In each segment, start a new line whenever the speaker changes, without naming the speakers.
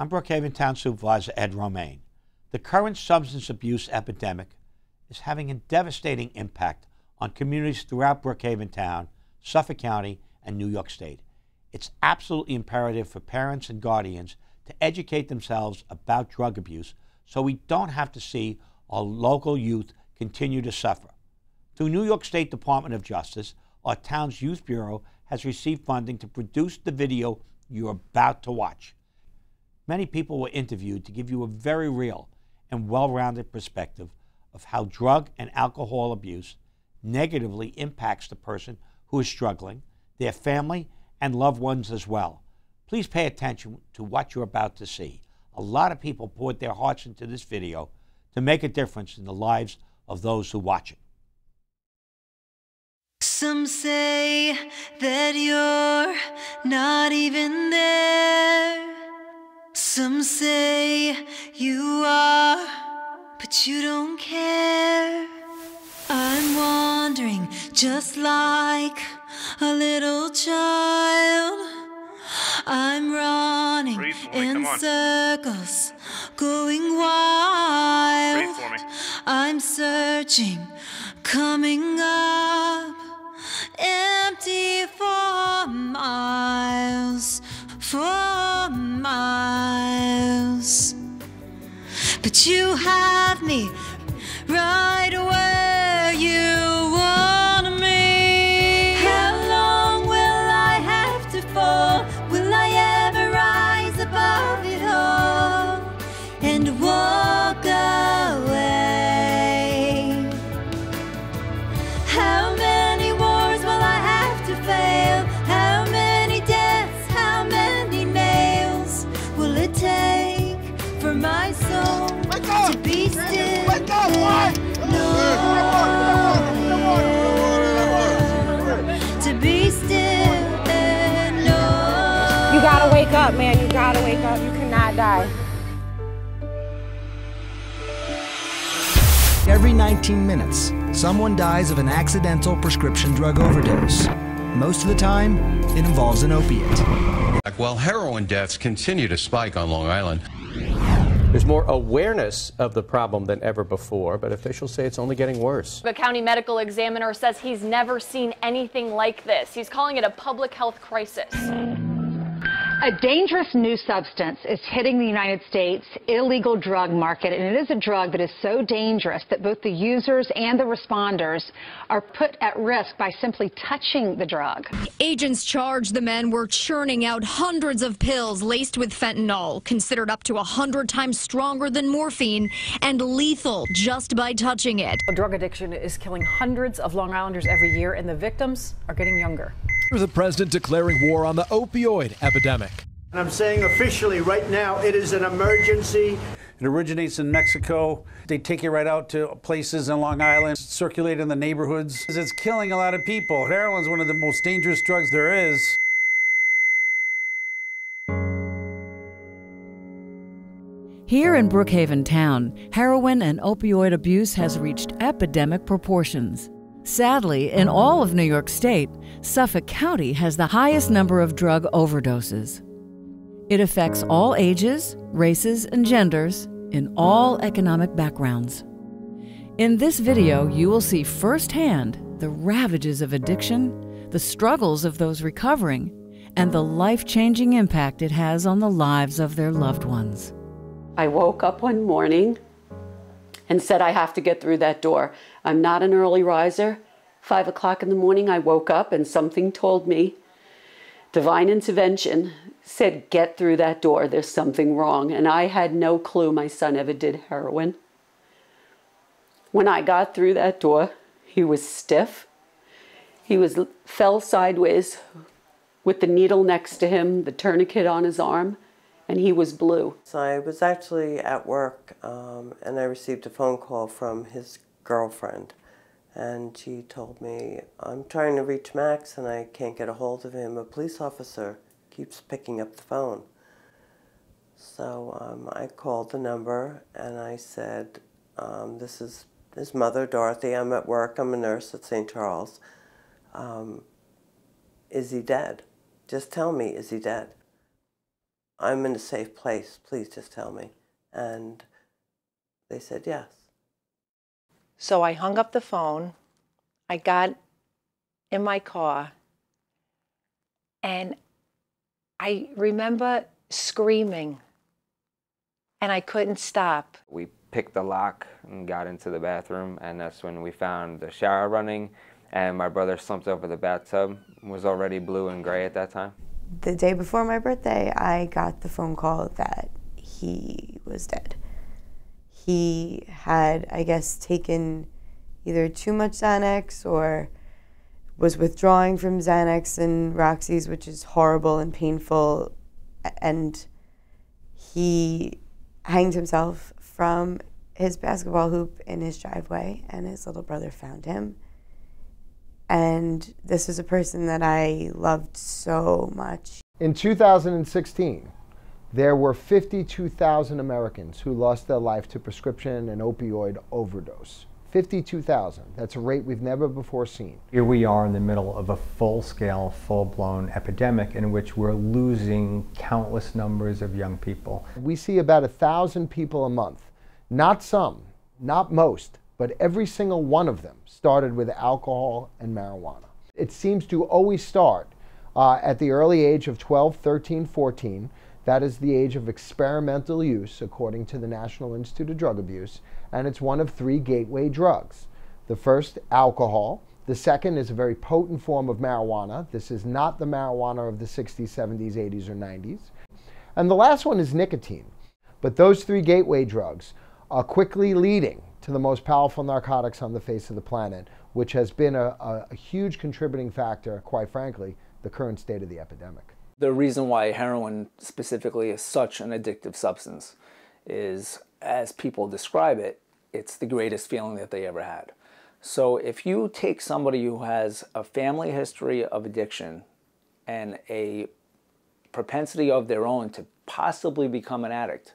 I'm Brookhaven Town Supervisor Ed Romaine. The current substance abuse epidemic is having a devastating impact on communities throughout Brookhaven Town, Suffolk County, and New York State. It's absolutely imperative for parents and guardians to educate themselves about drug abuse so we don't have to see our local youth continue to suffer. Through New York State Department of Justice, our town's Youth Bureau has received funding to produce the video you're about to watch. Many people were interviewed to give you a very real and well rounded perspective of how drug and alcohol abuse negatively impacts the person who is struggling, their family, and loved ones as well. Please pay attention to what you're about to see. A lot of people poured their hearts into this video to make a difference in the lives of those who watch it.
Some say that you're not even there. Some say you are, but you don't care. I'm wandering just like a little child. I'm running in circles, going wild. I'm searching, coming up empty for miles, for miles. But you have me right where
minutes, someone dies of an accidental prescription drug overdose. Most of the time, it involves an opiate.
While heroin deaths continue to spike on Long Island,
there's more awareness of the problem than ever before, but officials say it's only getting worse.
The county medical examiner says he's never seen anything like this. He's calling it a public health crisis.
A dangerous new substance is hitting the United States illegal drug market, and it is a drug that is so dangerous that both the users and the responders are put at risk by simply touching the drug.
Agents charged the men were churning out hundreds of pills laced with fentanyl, considered up to 100 times stronger than morphine and lethal just by touching it.
Drug addiction is killing hundreds of Long Islanders every year, and the victims are getting younger.
The president declaring war on the opioid epidemic.
And I'm saying officially right now, it is an emergency.
It originates in Mexico. They take it right out to places in Long Island, circulate in the neighborhoods. It's killing a lot of people. Heroin's one of the most dangerous drugs there is.
Here in Brookhaven Town, heroin and opioid abuse has reached epidemic proportions. Sadly, in all of New York State, Suffolk County has the highest number of drug overdoses. It affects all ages, races, and genders in all economic backgrounds. In this video, you will see firsthand the ravages of addiction, the struggles of those recovering, and the life changing impact it has on the lives of their loved ones.
I woke up one morning and said, I have to get through that door. I'm not an early riser. Five o'clock in the morning, I woke up and something told me, divine intervention said, Get through that door. There's something wrong. And I had no clue my son ever did heroin. When I got through that door, he was stiff. He was fell sideways with the needle next to him, the tourniquet on his arm and he was blue.
So I was actually at work um, and I received a phone call from his girlfriend. And she told me, I'm trying to reach Max and I can't get a hold of him. A police officer keeps picking up the phone. So um, I called the number and I said, um, This is his mother, Dorothy. I'm at work. I'm a nurse at St. Charles. Um, is he dead? Just tell me, is he dead? I'm in a safe place. Please just tell me. And they said yes.
So I hung up the phone. I got in my car. And I remember screaming. And I couldn't stop.
We picked the lock and got into the bathroom, and that's when we found the shower running. And my brother slumped over the bathtub, was already blue and gray at that time.
The day before my birthday, I got the phone call that he was dead. He had, I guess, taken either too much Xanax or was withdrawing from Xanax and Roxy's, which is horrible and painful. And he hanged himself from his basketball hoop in his driveway, and his little brother found him. And this was a person that I loved so much.
In 2016, there were 52,000 Americans who lost their life to prescription and opioid overdose. 52,000. That's a rate we've never before seen.
Here we are in the middle of a full scale, full blown epidemic in which we're losing countless numbers of young people.
We see about a thousand people a month. Not some, not most, but every single one of them started with alcohol and marijuana. It seems to always start uh, at the early age of 12, 13, 14. That is the age of experimental use, according to the National Institute of Drug Abuse, and it's one of three gateway drugs. The first, alcohol. The second is a very potent form of marijuana. This is not the marijuana of the 60s, 70s, 80s, or 90s. And the last one is nicotine. But those three gateway drugs are quickly leading to the most powerful narcotics on the face of the planet, which has been a, a, a huge contributing factor, quite frankly, the current state of the epidemic.
The reason why heroin specifically is such an addictive substance is, as people describe it, it's the greatest feeling that they ever had. So if you take somebody who has a family history of addiction and a propensity of their own to possibly become an addict,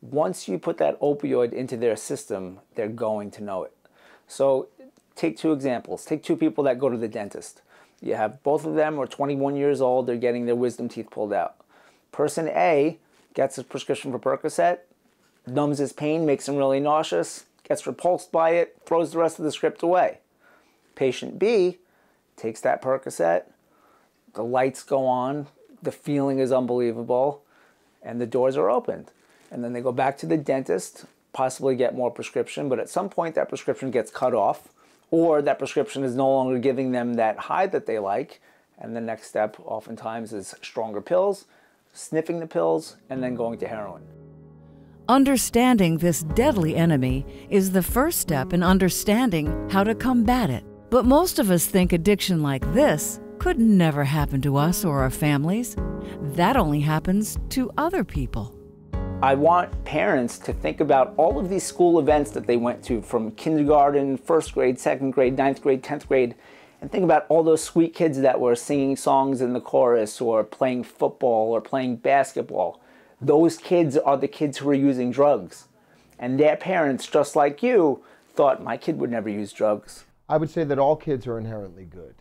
once you put that opioid into their system, they're going to know it. So take two examples. Take two people that go to the dentist. You have both of them are 21 years old, they're getting their wisdom teeth pulled out. Person A gets a prescription for Percocet, numbs his pain, makes him really nauseous, gets repulsed by it, throws the rest of the script away. Patient B takes that Percocet, the lights go on, the feeling is unbelievable, and the doors are opened. And then they go back to the dentist, possibly get more prescription, but at some point that prescription gets cut off or that prescription is no longer giving them that high that they like. And the next step oftentimes is stronger pills, sniffing the pills, and then going to heroin.
Understanding this deadly enemy is the first step in understanding how to combat it. But most of us think addiction like this could never happen to us or our families. That only happens to other people.
I want parents to think about all of these school events that they went to from kindergarten, first grade, second grade, ninth grade, 10th grade, and think about all those sweet kids that were singing songs in the chorus or playing football or playing basketball. Those kids are the kids who are using drugs. And their parents, just like you, thought my kid would never use drugs.
I would say that all kids are inherently good.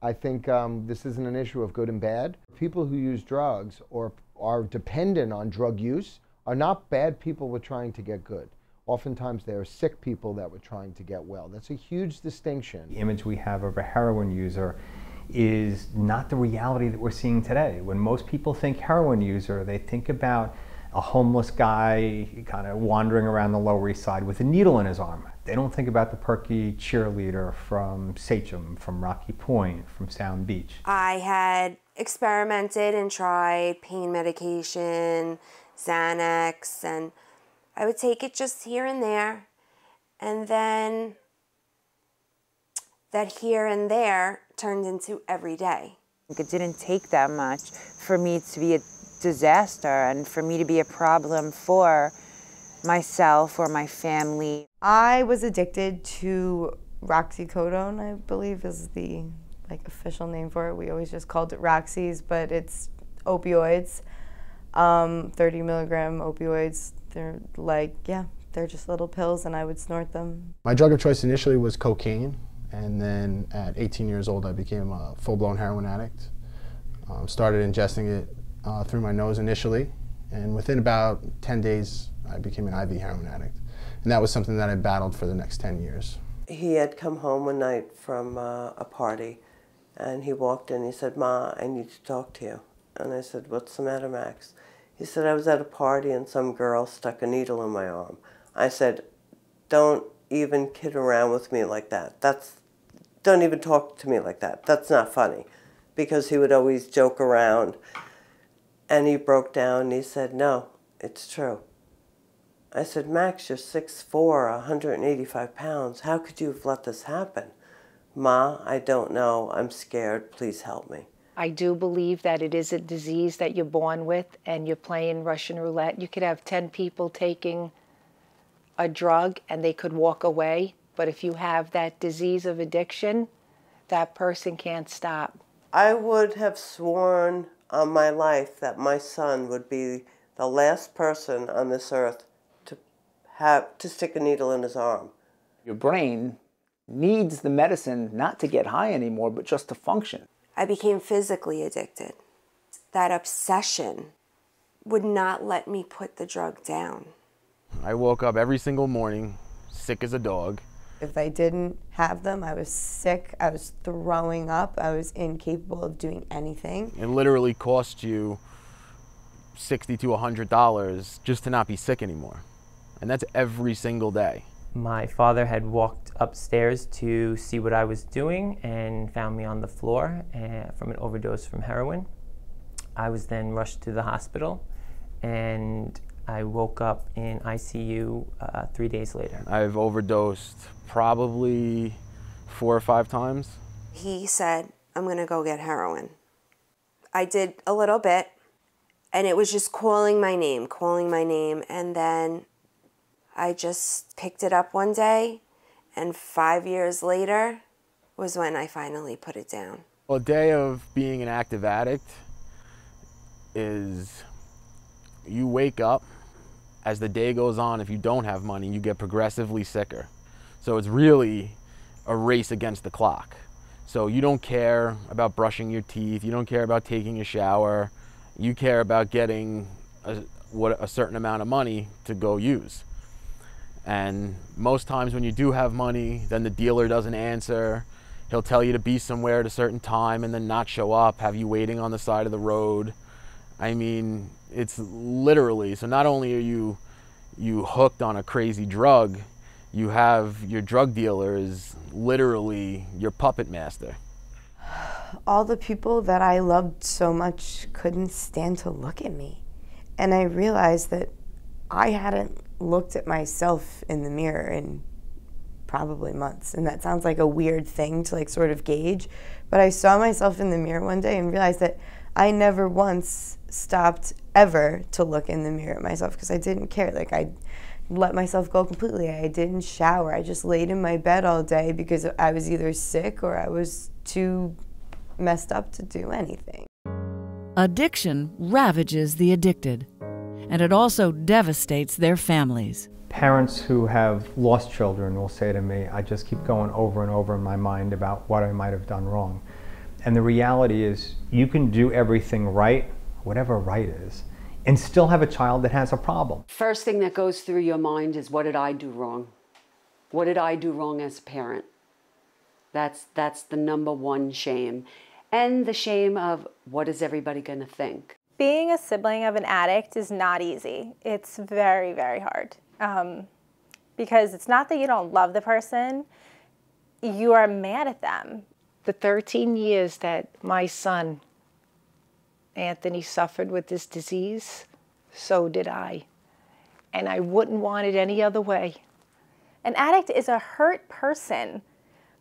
I think um, this isn't an issue of good and bad. People who use drugs or are dependent on drug use are not bad people who are trying to get good. Oftentimes they are sick people that were trying to get well. That's a huge distinction.
The image we have of a heroin user is not the reality that we're seeing today. When most people think heroin user, they think about a homeless guy kind of wandering around the Lower East Side with a needle in his arm. They don't think about the perky cheerleader from Sachem, from Rocky Point, from Sound Beach.
I had experimented and tried pain medication, Xanax, and I would take it just here and there. And then that here and there turned into every day.
It didn't take that much for me to be a disaster and for me to be a problem for myself or my family.
I was addicted to roxycodone, I believe is the like official name for it. We always just called it Roxy's, but it's opioids. Um, 30 milligram opioids. They're like, yeah, they're just little pills, and I would snort them.
My drug of choice initially was cocaine, and then at 18 years old, I became a full blown heroin addict. Um, started ingesting it uh, through my nose initially, and within about 10 days, I became an IV heroin addict. And that was something that I battled for the next 10 years.
He had come home one night from uh, a party, and he walked in. He said, Ma, I need to talk to you. And I said, What's the matter, Max? He said, I was at a party and some girl stuck a needle in my arm. I said, Don't even kid around with me like that. That's don't even talk to me like that. That's not funny. Because he would always joke around. And he broke down and he said, No, it's true. I said, Max, you're 6'4, 185 pounds. How could you have let this happen? Ma, I don't know. I'm scared. Please help me.
I do believe that it is a disease that you're born with and you're playing Russian roulette. You could have 10 people taking a drug and they could walk away. But if you have that disease of addiction, that person can't stop.
I would have sworn on my life that my son would be the last person on this earth to have to stick a needle in his arm.
Your brain needs the medicine not to get high anymore, but just to function.
I became physically addicted. That obsession would not let me put the drug down.
I woke up every single morning sick as a dog.
If I didn't have them, I was sick, I was throwing up, I was incapable of doing anything.
It literally cost you 60 to $100 just to not be sick anymore. And that's every single day.
My father had walked upstairs to see what I was doing and found me on the floor uh, from an overdose from heroin. I was then rushed to the hospital and I woke up in ICU uh, three days later.
I've overdosed probably four or five times.
He said, I'm going to go get heroin. I did a little bit, and it was just calling my name, calling my name. And then I just picked it up one day, and five years later was when I finally put it down.
A day of being an active addict is you wake up as the day goes on, if you don't have money, you get progressively sicker. So it's really a race against the clock. So you don't care about brushing your teeth, you don't care about taking a shower, you care about getting a, what, a certain amount of money to go use. And most times when you do have money, then the dealer doesn't answer. He'll tell you to be somewhere at a certain time and then not show up, have you waiting on the side of the road. I mean, it's literally, so not only are you you hooked on a crazy drug, you have your drug dealer is literally your puppet master.
All the people that I loved so much couldn't stand to look at me. And I realized that I hadn't looked at myself in the mirror in probably months. And that sounds like a weird thing to like sort of gauge, but I saw myself in the mirror one day and realized that I never once stopped ever to look in the mirror at myself because I didn't care. Like I let myself go completely. I didn't shower. I just laid in my bed all day because I was either sick or I was too messed up to do anything.
Addiction ravages the addicted, and it also devastates their families.
Parents who have lost children will say to me, I just keep going over and over in my mind about what I might have done wrong. And the reality is, you can do everything right, whatever right is, and still have a child that has a problem.
First thing that goes through your mind is what did I do wrong? What did I do wrong as a parent? That's that's the number one shame. And the shame of what is everybody going to think?
Being a sibling of an addict is not easy. It's very, very hard. Um, because it's not that you don't love the person, you are mad at them.
The 13 years that my son Anthony suffered with this disease, so did I. And I wouldn't want it any other way.
An addict is a hurt person.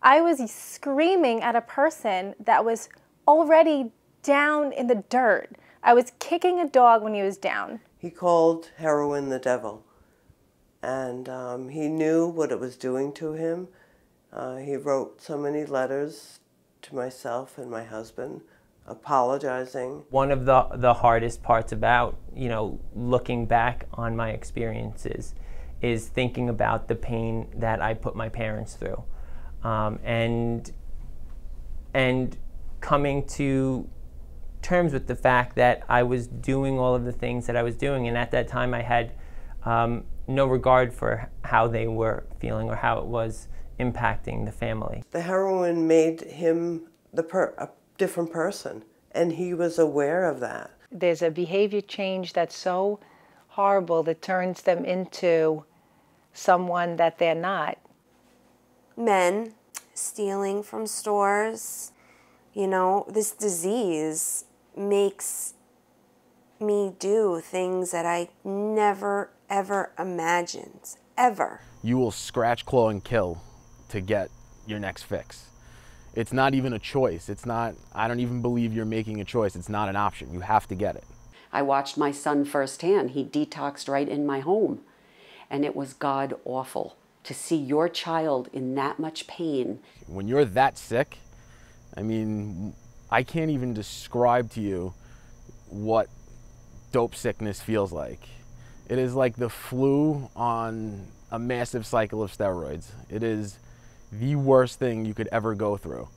I was screaming at a person that was already down in the dirt. I was kicking a dog when he was down.
He called heroin the devil. And um, he knew what it was doing to him. Uh, he wrote so many letters to myself and my husband apologizing.
One of the, the hardest parts about, you know, looking back on my experiences is thinking about the pain that I put my parents through. Um, and, and coming to terms with the fact that I was doing all of the things that I was doing, and at that time I had um, no regard for how they were feeling or how it was impacting the family.
The heroin made him the per- a different person, and he was aware of that.
There's a behavior change that's so horrible that turns them into someone that they're not.
Men stealing from stores, you know, this disease makes me do things that I never ever imagined, ever.
You will scratch, claw, and kill to get your next fix. It's not even a choice. It's not, I don't even believe you're making a choice. It's not an option. You have to get it.
I watched my son firsthand. He detoxed right in my home. And it was God awful to see your child in that much pain.
When you're that sick, I mean, I can't even describe to you what dope sickness feels like. It is like the flu on a massive cycle of steroids. It is the worst thing you could ever go through.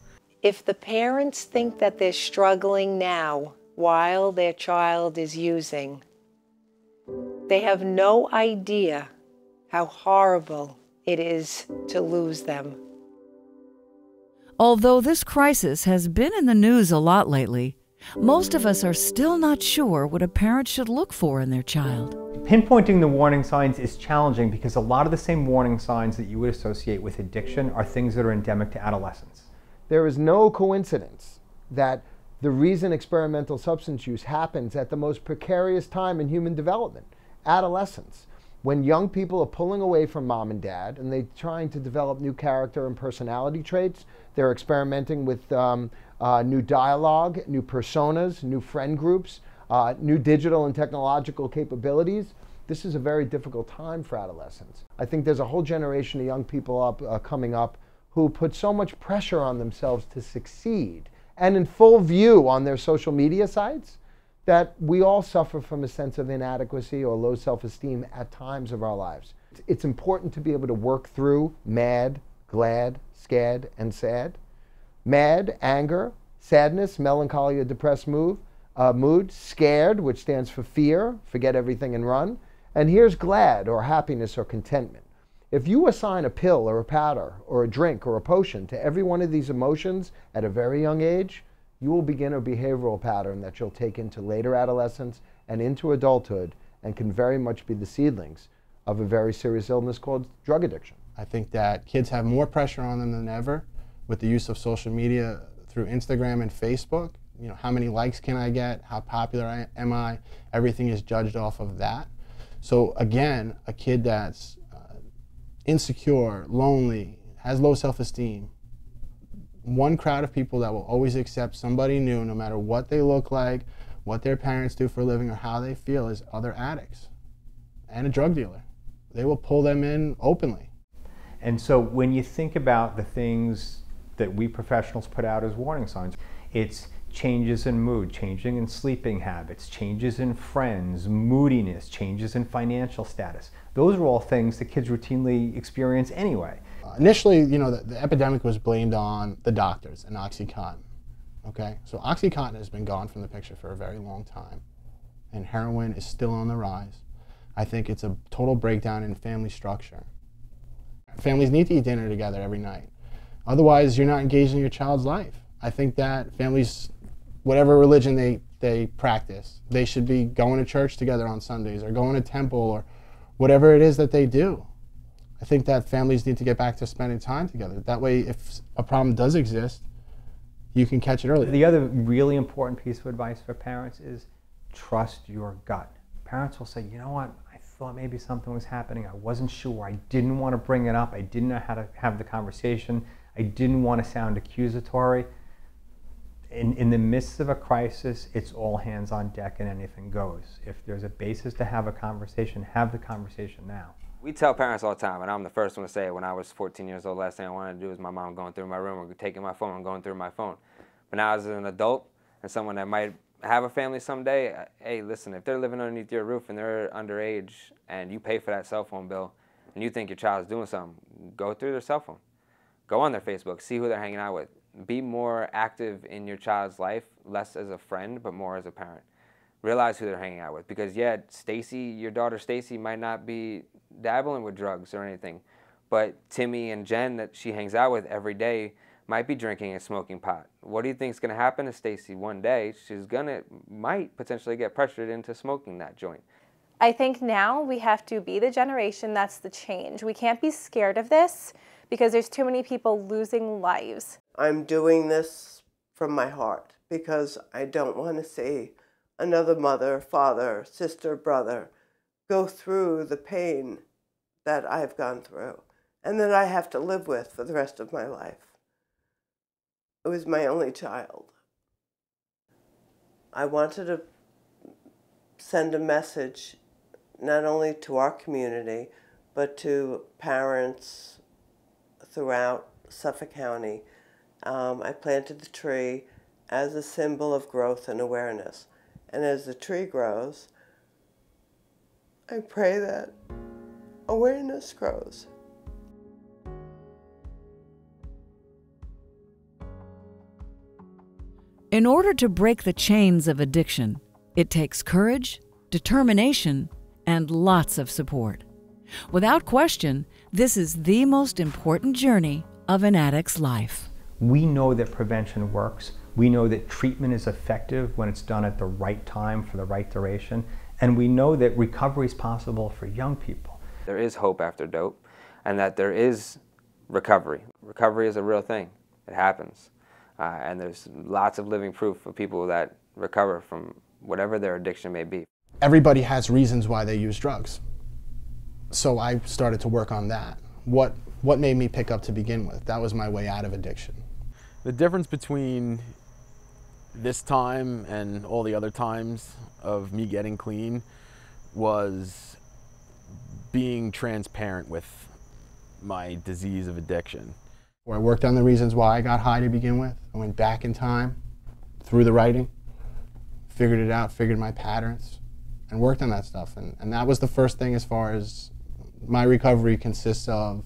If the parents think that they're struggling now while their child is using, they have no idea how horrible it is to lose them.
Although this crisis has been in the news a lot lately, most of us are still not sure what a parent should look for in their child.
Pinpointing the warning signs is challenging because a lot of the same warning signs that you would associate with addiction are things that are endemic to adolescence.
There is no coincidence that the reason experimental substance use happens at the most precarious time in human development, adolescence. When young people are pulling away from mom and dad and they're trying to develop new character and personality traits, they're experimenting with um, uh, new dialogue, new personas, new friend groups, uh, new digital and technological capabilities. This is a very difficult time for adolescents. I think there's a whole generation of young people up, uh, coming up who put so much pressure on themselves to succeed and in full view on their social media sites that we all suffer from a sense of inadequacy or low self esteem at times of our lives. It's important to be able to work through mad, glad, scared, and sad. Mad, anger, sadness, melancholy, or depressed mood. Uh, mood, scared, which stands for fear, forget everything and run. And here's glad, or happiness, or contentment. If you assign a pill or a powder or a drink or a potion to every one of these emotions at a very young age, you will begin a behavioral pattern that you'll take into later adolescence and into adulthood and can very much be the seedlings of a very serious illness called drug addiction.
I think that kids have more pressure on them than ever with the use of social media through Instagram and Facebook. You know, how many likes can I get? How popular am I? Everything is judged off of that. So again, a kid that's uh, insecure, lonely, has low self-esteem, one crowd of people that will always accept somebody new no matter what they look like, what their parents do for a living, or how they feel is other addicts and a drug dealer. They will pull them in openly.
And so when you think about the things that we professionals put out as warning signs, it's changes in mood, changing in sleeping habits, changes in friends, moodiness, changes in financial status. Those are all things that kids routinely experience anyway.
Uh, initially, you know, the, the, epidemic was blamed on the doctors and OxyContin. Okay, so OxyContin has been gone from the picture for a very long time, and heroin is still on the rise. I think it's a total breakdown in family structure. Families need to eat dinner together every night. Otherwise, you're not engaged in your child's life. I think that families, whatever religion they, they practice, they should be going to church together on Sundays or going to temple or whatever it is that they do. I think that families need to get back to spending time together. That way, if a problem does exist, you can catch it early.
The other really important piece of advice for parents is trust your gut. Parents will say, you know what, I thought maybe something was happening. I wasn't sure. I didn't want to bring it up. I didn't know how to have the conversation. I didn't want to sound accusatory. In, in the midst of a crisis, it's all hands on deck and anything goes. If there's a basis to have a conversation, have the conversation now.
We tell parents all the time, and I'm the first one to say it. When I was 14 years old, last thing I wanted to do was my mom going through my room or taking my phone and going through my phone. But now as an adult and someone that might have a family someday, uh, hey, listen, if they're living underneath your roof and they're underage and you pay for that cell phone bill and you think your child's doing something, go through their cell phone. Go on their Facebook, see who they're hanging out with. Be more active in your child's life, less as a friend, but more as a parent. Realize who they're hanging out with because yeah, Stacy, your daughter Stacy might not be dabbling with drugs or anything, but Timmy and Jen that she hangs out with every day might be drinking and smoking pot. What do you think is going to happen to Stacy one day? She's going to might potentially get pressured into smoking that joint.
I think now we have to be the generation that's the change. We can't be scared of this because there's too many people losing lives.
I'm doing this from my heart because I don't want to see another mother, father, sister, brother go through the pain that I've gone through and that I have to live with for the rest of my life. It was my only child. I wanted to send a message not only to our community, but to parents throughout Suffolk County. Um, I planted the tree as a symbol of growth and awareness. And as the tree grows, I pray that awareness grows.
In order to break the chains of addiction, it takes courage, determination, and lots of support. Without question, this is the most important journey of an addict's life.
We know that prevention works. We know that treatment is effective when it's done at the right time for the right duration. And we know that recovery is possible for young people.
There is hope after dope, and that there is recovery. Recovery is a real thing, it happens. Uh, and there's lots of living proof for people that recover from whatever their addiction may be.
Everybody has reasons why they use drugs. So I started to work on that. What, what made me pick up to begin with? That was my way out of addiction.
The difference between this time and all the other times of me getting clean was being transparent with my disease of addiction.
I worked on the reasons why I got high to begin with. I went back in time through the writing, figured it out, figured my patterns, and worked on that stuff. And, and that was the first thing as far as my recovery consists of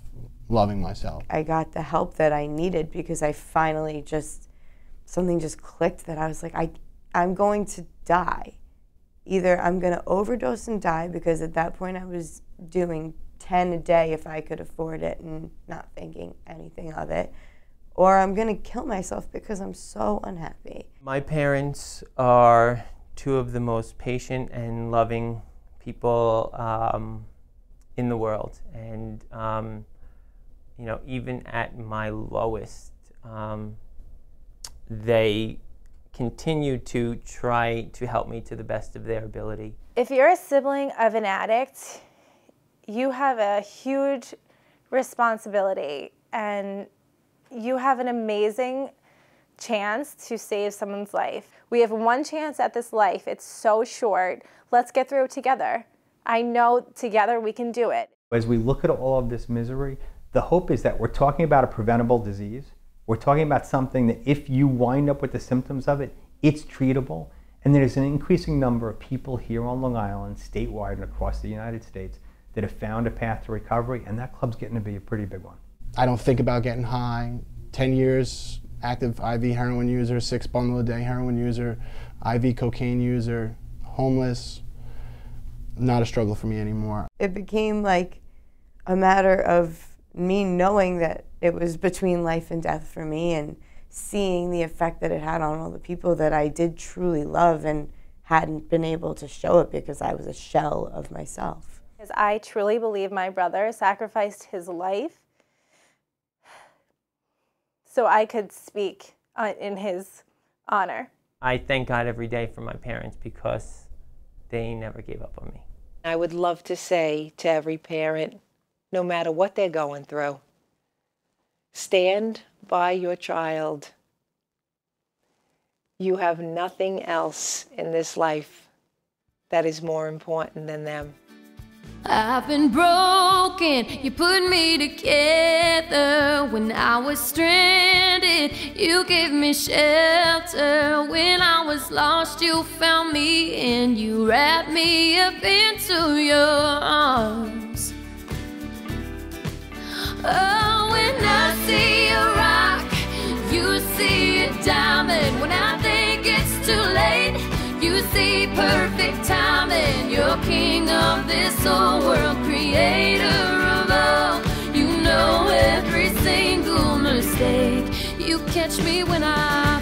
loving myself.
I got the help that I needed because I finally just, something just clicked that I was like, I, I'm going to die. Either I'm going to overdose and die because at that point I was doing 10 a day if I could afford it and not thinking anything of it. Or I'm going to kill myself because I'm so unhappy.
My parents are two of the most patient and loving people um, in the world. And, um, you know, even at my lowest, um, they continue to try to help me to the best of their ability.
If you're a sibling of an addict, you have a huge responsibility and you have an amazing chance to save someone's life. We have one chance at this life. It's so short. Let's get through it together. I know together we can do it.
As we look at all of this misery, the hope is that we're talking about a preventable disease. We're talking about something that if you wind up with the symptoms of it, it's treatable. And there's an increasing number of people here on Long Island, statewide and across the United States, that have found a path to recovery, and that club's getting to be a pretty big one.
I don't think about getting high. 10 years active IV heroin user, six bundle a day heroin user, IV cocaine user, homeless. Not a struggle for me anymore.
It became like a matter of me knowing that it was between life and death for me and seeing the effect that it had on all the people that I did truly love and hadn't been able to show it because I was a shell of myself.
Because I truly believe my brother sacrificed his life so I could speak uh, in his honor.
I thank God every day for my parents because they never gave up on me.
I would love to say to every parent, no matter what they're going through, stand by your child. You have nothing else in this life that is more important than them.
I've been broken, you put me together when I was stranded. You gave me shelter when I was lost. You found me and you wrapped me up into your arms. Oh, when I see a rock, you see a diamond. When I think it's too late, you see perfect timing. You're king of this whole world, creator of all. You know every single mistake. You catch me when I.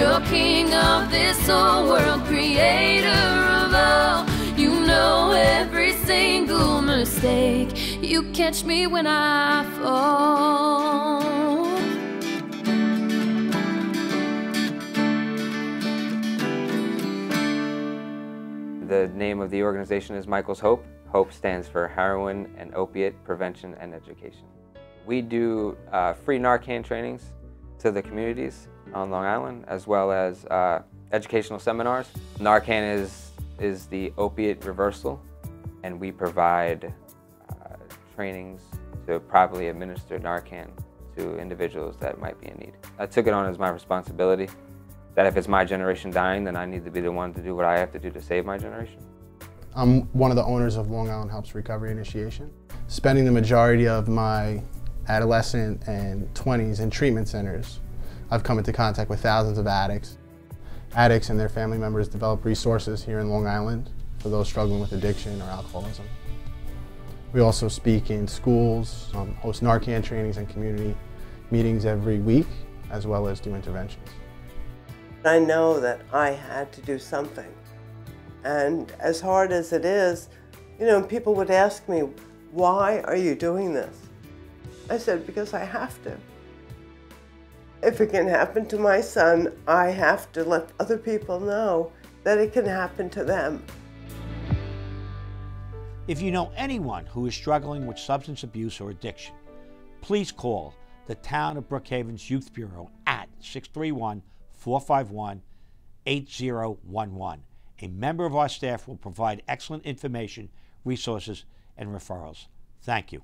You're king of this whole world, creator of all. You know every single mistake. You catch me when I fall.
The name of the organization is Michael's Hope. HOPE stands for Heroin and Opiate Prevention and Education. We do uh, free Narcan trainings to the communities on Long Island, as well as uh, educational seminars. Narcan is, is the opiate reversal, and we provide uh, trainings to properly administer Narcan to individuals that might be in need. I took it on as my responsibility that if it's my generation dying, then I need to be the one to do what I have to do to save my generation.
I'm one of the owners of Long Island Helps Recovery Initiation. Spending the majority of my adolescent and 20s in treatment centers, I've come into contact with thousands of addicts. Addicts and their family members develop resources here in Long Island for those struggling with addiction or alcoholism. We also speak in schools, um, host Narcan trainings and community meetings every week, as well as do interventions.
I know that I had to do something. And as hard as it is, you know, people would ask me, why are you doing this? I said, because I have to. If it can happen to my son, I have to let other people know that it can happen to them.
If you know anyone who is struggling with substance abuse or addiction, please call the Town of Brookhaven's Youth Bureau at 631 451 8011. A member of our staff will provide excellent information, resources, and referrals. Thank you.